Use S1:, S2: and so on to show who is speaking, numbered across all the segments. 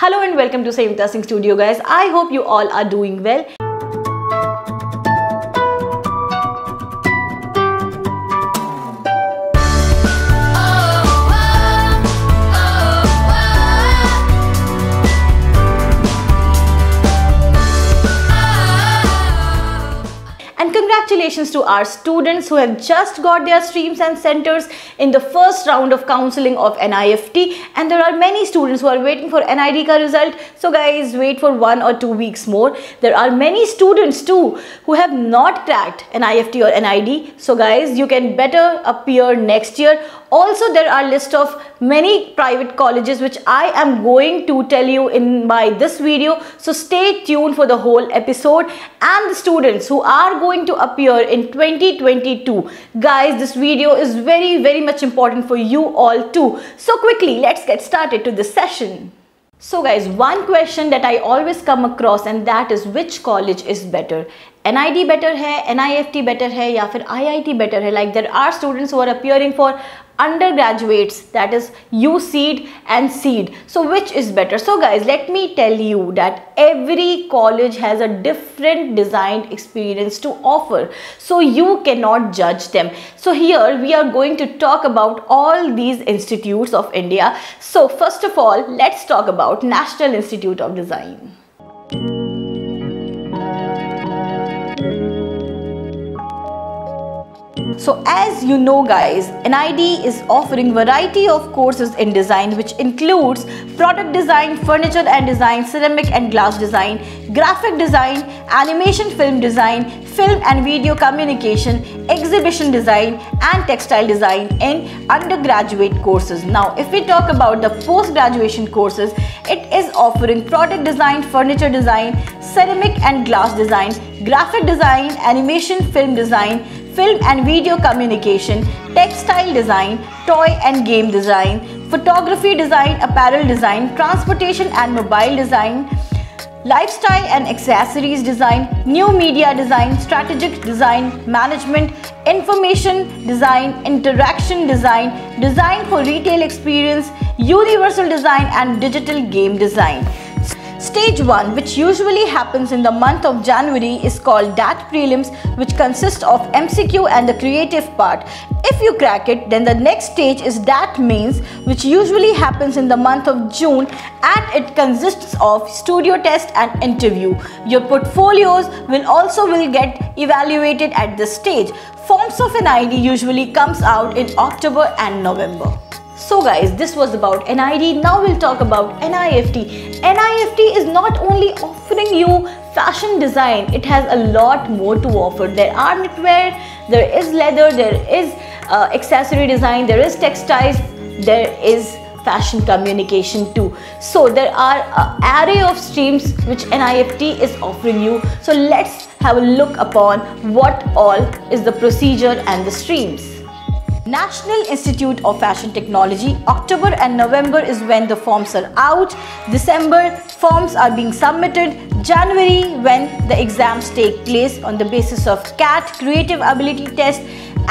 S1: Hello and welcome to Sanyukta Singh Studio guys. I hope you all are doing well. And congratulations to our students who have just got their streams and centers in the first round of counseling of NIFT. And there are many students who are waiting for NID ka result. So guys, wait for one or two weeks more. There are many students too who have not cracked NIFT or NID. So guys, you can better appear next year also there are list of many private colleges which I am going to tell you in my this video so stay tuned for the whole episode and the students who are going to appear in 2022 guys this video is very very much important for you all too so quickly let's get started to this session so guys, one question that I always come across and that is which college is better? NID better hai, NIFT better hai ya fir IIT better hai? Like there are students who are appearing for undergraduates that is UCEED and CEED. So which is better? So guys, let me tell you that every college has a different designed experience to offer. So you cannot judge them. So here we are going to talk about all these institutes of India. So first of all, let's talk about National Institute of Design. So as you know guys, NID is offering variety of courses in design which includes product design, furniture and design, ceramic and glass design, graphic design, animation film design, film and video communication, exhibition design and textile design in undergraduate courses. Now if we talk about the post-graduation courses, it is offering product design, furniture design, ceramic and glass design, graphic design, animation film design, film and video communication, textile design, toy and game design, photography design, apparel design, transportation and mobile design, lifestyle and accessories design, new media design, strategic design, management, information design, interaction design, design for retail experience, universal design and digital game design. Stage 1 which usually happens in the month of January is called DAT prelims which consists of MCQ and the creative part. If you crack it then the next stage is DAT mains which usually happens in the month of June and it consists of studio test and interview. Your portfolios will also will get evaluated at this stage. Forms of NID usually comes out in October and November. So guys, this was about NID. Now we'll talk about NIFT. NIFT is not only offering you fashion design, it has a lot more to offer. There are knitwear, there is leather, there is uh, accessory design, there is textiles, there is fashion communication too. So there are an array of streams which NIFT is offering you. So let's have a look upon what all is the procedure and the streams. National Institute of Fashion Technology. October and November is when the forms are out. December, forms are being submitted. January, when the exams take place on the basis of CAT, Creative Ability Test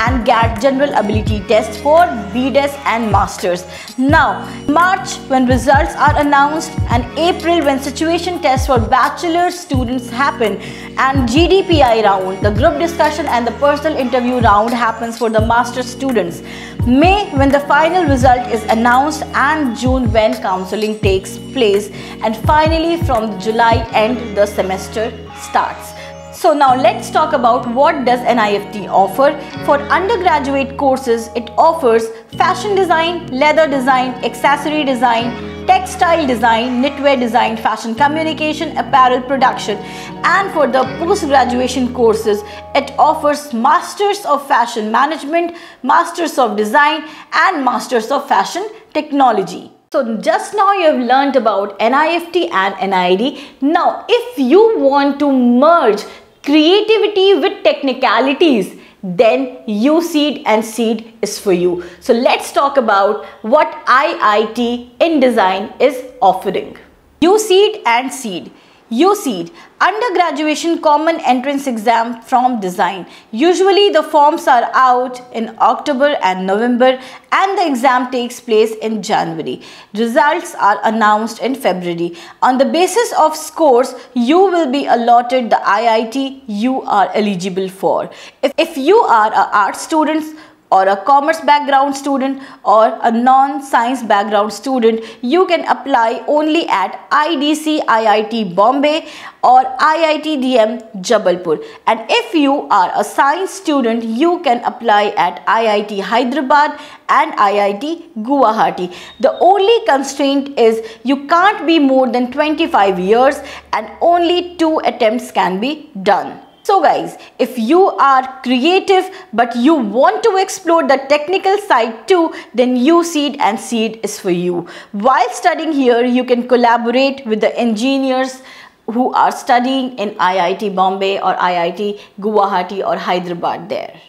S1: and GAT General Ability Test for BDES and Masters. Now, March when results are announced and April when situation tests for bachelor students happen and GDPI round, the group discussion and the personal interview round happens for the master students. May when the final result is announced and June when counseling takes place and finally from July end the semester starts. So now let's talk about what does NIFT offer. For undergraduate courses, it offers fashion design, leather design, accessory design, textile design, knitwear design, fashion communication, apparel production. And for the post-graduation courses, it offers Masters of Fashion Management, Masters of Design and Masters of Fashion Technology. So just now you have learned about NIFT and NID. Now if you want to merge creativity with technicalities then UCEED and CEED is for you. So let's talk about what IIT in design is offering. UCEED and CEED. UCEED Undergraduation Common Entrance Exam from Design. Usually the forms are out in October and November and the exam takes place in January. Results are announced in February. On the basis of scores, you will be allotted the IIT you are eligible for. If, if you are an art student, or a commerce background student or a non-science background student, you can apply only at IDC IIT Bombay or IIT DM Jabalpur. And if you are a science student, you can apply at IIT Hyderabad and IIT Guwahati. The only constraint is you can't be more than 25 years and only two attempts can be done. So guys, if you are creative but you want to explore the technical side too, then UCEED and CEED is for you. While studying here, you can collaborate with the engineers who are studying in IIT Bombay or IIT Guwahati or Hyderabad there.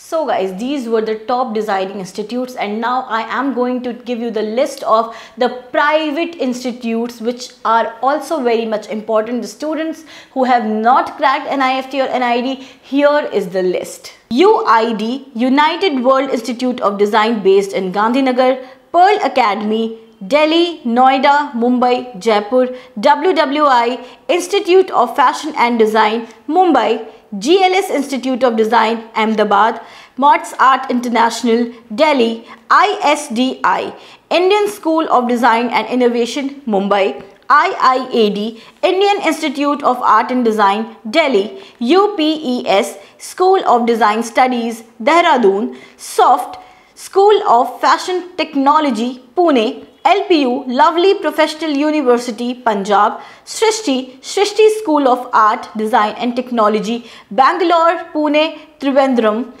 S1: So guys, these were the top designing institutes and now I am going to give you the list of the private institutes which are also very much important. The students who have not cracked NIFT or NID, here is the list. UID, United World Institute of Design based in Gandhinagar, Pearl Academy, Delhi, Noida, Mumbai, Jaipur, WWI, Institute of Fashion and Design, Mumbai, GLS Institute of Design, Ahmedabad, Mott's Art International, Delhi, ISDI, Indian School of Design and Innovation, Mumbai, IIAD, Indian Institute of Art and Design, Delhi, UPES, School of Design Studies, Dehradun, SOFT, School of Fashion Technology, Pune, LPU, Lovely Professional University, Punjab, Srishti, Srishti School of Art, Design and Technology, Bangalore, Pune, Trivandrum,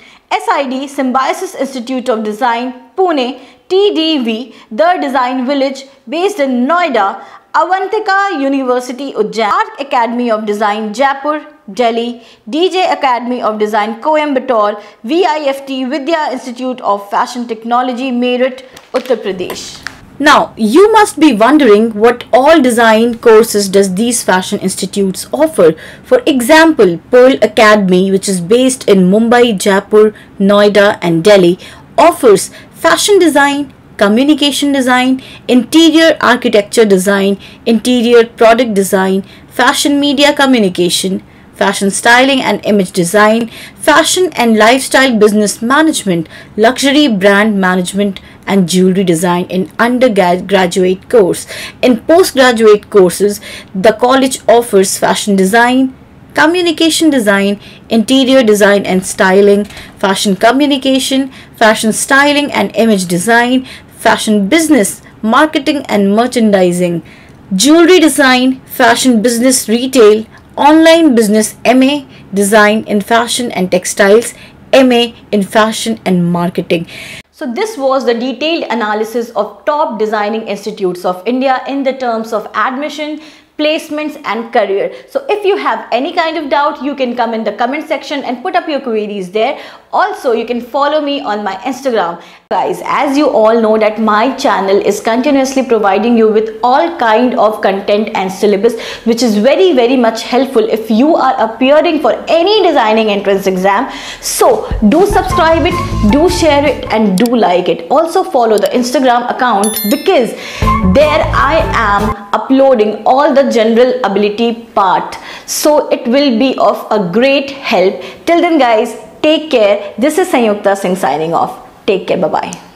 S1: SID, Symbiosis Institute of Design, Pune, TDV, The Design Village, based in Noida, Avantika University, Ujjain, Arch Academy of Design, Jaipur, Delhi, DJ Academy of Design, Coimbatore, VIFT, Vidya Institute of Fashion Technology, Meerut, Uttar Pradesh. Now, you must be wondering what all design courses does these fashion institutes offer. For example, Pearl Academy, which is based in Mumbai, Jaipur, Noida and Delhi, offers fashion design, communication design, interior architecture design, interior product design, fashion media communication, fashion styling and image design, fashion and lifestyle business management, luxury brand management, and jewelry design in undergraduate course. In postgraduate courses, the college offers fashion design, communication design, interior design and styling, fashion communication, fashion styling and image design, fashion business, marketing and merchandising, jewelry design, fashion business retail, online business MA, design in fashion and textiles, MA in fashion and marketing. So this was the detailed analysis of top designing institutes of India in the terms of admission, placements and career. So if you have any kind of doubt, you can come in the comment section and put up your queries there. Also, you can follow me on my Instagram. Guys, as you all know that my channel is continuously providing you with all kind of content and syllabus which is very very much helpful if you are appearing for any designing entrance exam. So do subscribe it, do share it and do like it. Also follow the Instagram account because there I am uploading all the general ability part. So it will be of a great help. Till then guys, Take care. This is Sanyukta Singh signing off. Take care. Bye-bye.